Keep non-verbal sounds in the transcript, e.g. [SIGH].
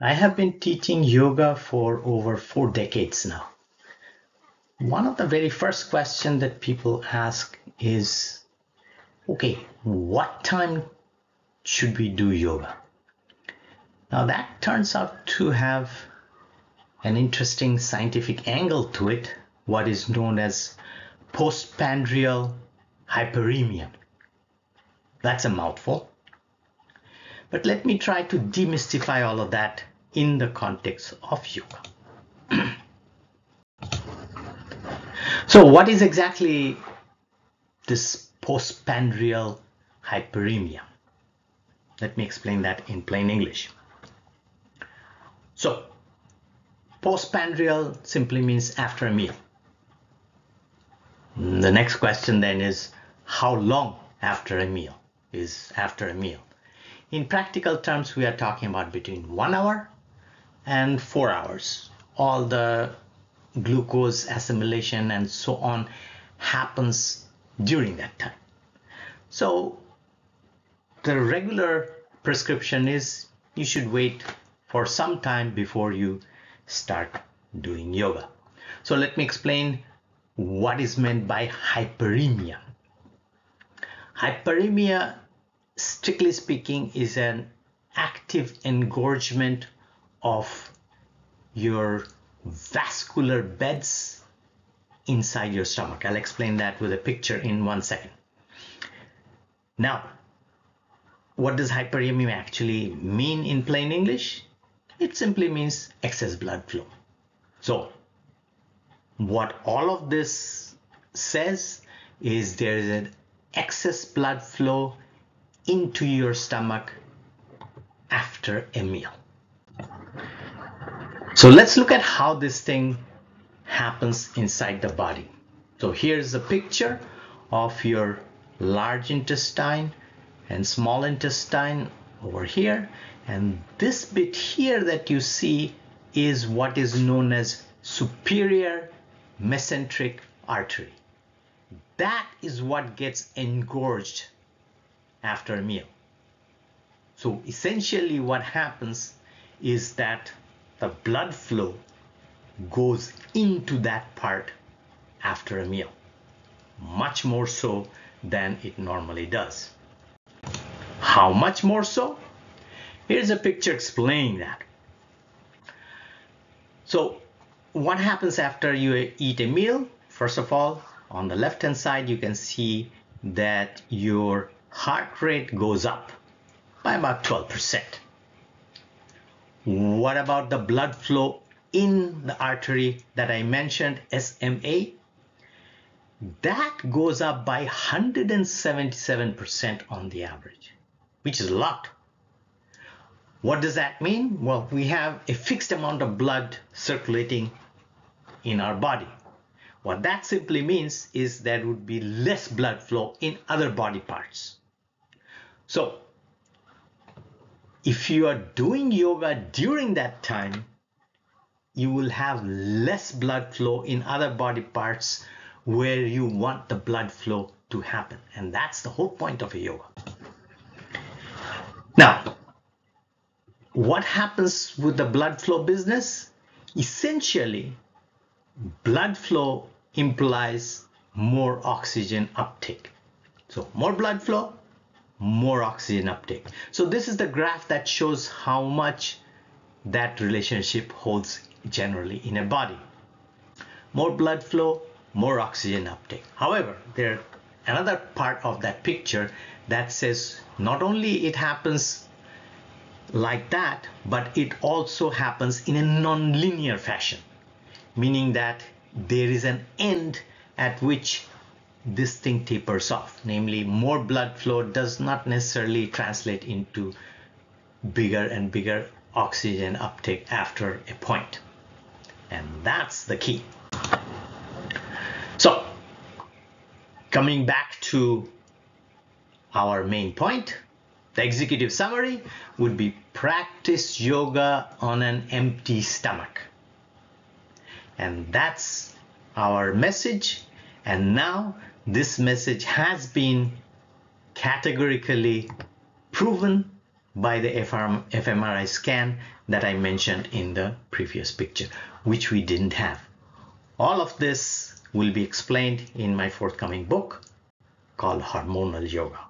I have been teaching yoga for over four decades now. One of the very first questions that people ask is okay, what time should we do yoga? Now, that turns out to have an interesting scientific angle to it, what is known as postprandial hyperemia. That's a mouthful. But let me try to demystify all of that in the context of yoga. [CLEARS THROAT] so what is exactly this postprandial hyperemia? Let me explain that in plain English. So postprandial simply means after a meal. The next question then is how long after a meal is after a meal? In practical terms, we are talking about between one hour and four hours. All the glucose assimilation and so on happens during that time. So the regular prescription is you should wait for some time before you start doing yoga. So let me explain what is meant by hyperemia. Hyperemia strictly speaking, is an active engorgement of your vascular beds inside your stomach. I'll explain that with a picture in one second. Now, what does hyperemia actually mean in plain English? It simply means excess blood flow. So, what all of this says is there is an excess blood flow into your stomach after a meal. So let's look at how this thing happens inside the body. So here's a picture of your large intestine and small intestine over here. And this bit here that you see is what is known as superior mesenteric artery. That is what gets engorged after a meal. So essentially what happens is that the blood flow goes into that part after a meal, much more so than it normally does. How much more so? Here's a picture explaining that. So what happens after you eat a meal? First of all, on the left hand side, you can see that your heart rate goes up by about 12%. What about the blood flow in the artery that I mentioned, SMA? That goes up by 177% on the average, which is a lot. What does that mean? Well, we have a fixed amount of blood circulating in our body. What that simply means is there would be less blood flow in other body parts. So if you are doing yoga during that time, you will have less blood flow in other body parts where you want the blood flow to happen. And that's the whole point of yoga. Now, what happens with the blood flow business? Essentially, blood flow implies more oxygen uptake. So more blood flow, more oxygen uptake. So this is the graph that shows how much that relationship holds generally in a body. More blood flow, more oxygen uptake. However, there another part of that picture that says not only it happens like that, but it also happens in a non-linear fashion, meaning that there is an end at which this thing tapers off. Namely, more blood flow does not necessarily translate into bigger and bigger oxygen uptake after a point. And that's the key. So, coming back to our main point, the executive summary would be practice yoga on an empty stomach. And that's our message. And now this message has been categorically proven by the fMRI scan that I mentioned in the previous picture, which we didn't have. All of this will be explained in my forthcoming book called Hormonal Yoga.